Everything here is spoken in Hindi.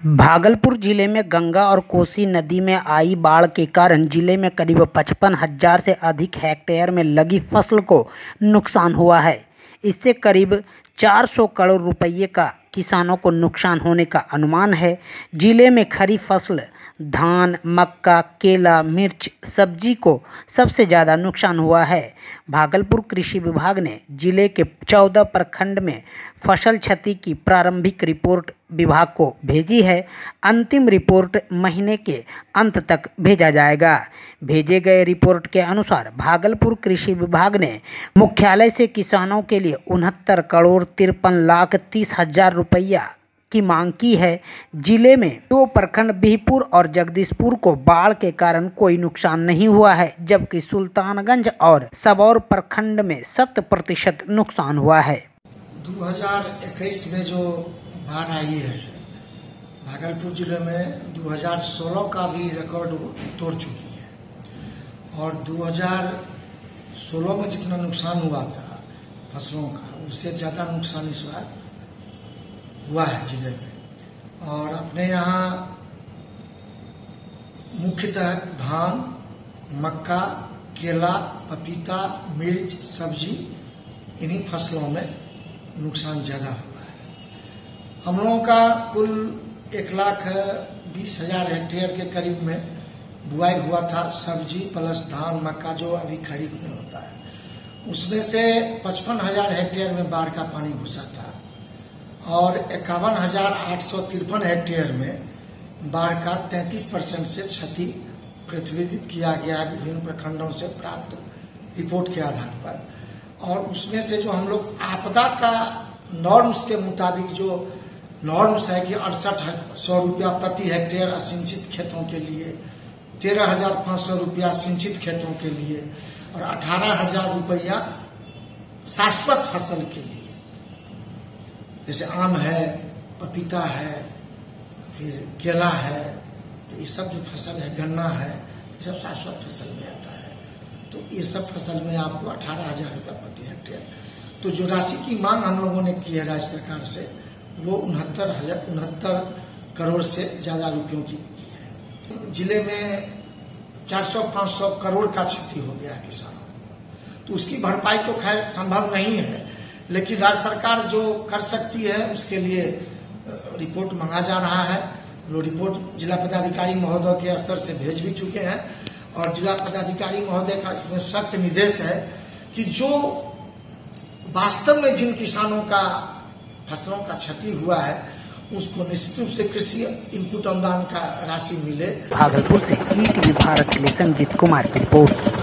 भागलपुर ज़िले में गंगा और कोसी नदी में आई बाढ़ के कारण ज़िले में करीब पचपन हज़ार से अधिक हेक्टेयर में लगी फ़सल को नुकसान हुआ है। इससे करीब 400 करोड़ रुपये का किसानों को नुकसान होने का अनुमान है। ज़िले में खरीफ फ़सल धान, मक्का, केला, मिर्च, सब्ज़ी को सबसे ज़्यादा नुकसान हुआ है। भागलपुर कृषि विभाग ने ज़िले के चौदह प्रखंड में फ़सल क्षति की प्रारंभिक रिपोर्ट विभाग को भेजी है। अंतिम रिपोर्ट महीने के अंत तक भेजा जाएगा। भेजे गए रिपोर्ट के अनुसार भागलपुर कृषि विभाग ने मुख्यालय से किसानों के लिए उनहत्तर करोड़ तिरपन लाख तीस हज़ार रुपया की मांग की है। ज़िले में दो प्रखंड बिहपुर और जगदीशपुर को बाढ़ के कारण कोई नुकसान नहीं हुआ है, जबकि सुल्तानगंज और सबौर प्रखंड में शत प्रतिशत नुकसान हुआ है। 2021 में जो बाढ़ आई है, भागलपुर ज़िले में 2016 का भी रिकॉर्ड तोड़ चुकी है। और 2016 में जितना नुकसान हुआ था फ़सलों का, उससे ज़्यादा नुकसान इस बार हुआ है ज़िले में। और अपने यहाँ मुख्यतः धान, मक्का, केला, पपीता, मिर्च, सब्ज़ी, इन्हीं फ़सलों में नुकसान ज़्यादा हुआ है। हम लोगों का कुल एक लाख बीस हज़ार हेक्टेयर के करीब में बुआई हुआ था सब्ज़ी प्लस धान, मक्का जो अभी खरीफ में होता है। उसमें से पचपन हज़ार हेक्टेयर में बाढ़ का पानी घुसा था। और इक्यावन हज़ार आठ सौ तिरपन हेक्टेयर में बाढ़ का तैंतीस परसेंट से क्षति प्रतिवेदित किया गया है विभिन्न प्रखंडों से प्राप्त रिपोर्ट के आधार पर। और उसमें से जो हम लोग आपदा का नॉर्म्स के मुताबिक जो नॉर्म्स है कि अड़सठ सौ रुपया प्रति हेक्टेयर असिंचित खेतों के लिए, तेरह हज़ार पाँच सौ रुपया सिंचित खेतों के लिए और अठारह हज़ार रुपया शाश्वत फ़सल के लिए। जैसे आम है, पपीता है, फिर केला है तो ये सब जो फ़सल है, गन्ना है, ये सब शाश्वत फ़सल में आता है। तो ये सब फ़सल में आपको अठारह हज़ार रुपया प्रति हेक्टेयर। तो जो राशि की मांग हम लोगों ने की है राज्य सरकार से, वो उनहत्तर हज़ार, उनहत्तर करोड़ से ज़्यादा रुपयों की है। ज़िले में 400-500 करोड़ का क्षति हो गया है किसानों तो उसकी भरपाई तो खैर संभव नहीं है लेकिन राज्य सरकार जो कर सकती है, उसके लिए रिपोर्ट मांगा जा रहा है। वो रिपोर्ट जिला पदाधिकारी महोदय के स्तर से भेज भी चुके हैं। और जिला पदाधिकारी महोदय का इसमें सख्त निर्देश है कि जो वास्तव में जिन किसानों का, फ़सलों का क्षति हुआ है, उसको निश्चित रूप से कृषि इनपुट अनुदान का राशि मिले। भागलपुर से भारत के लिए संजीत कुमार की रिपोर्ट।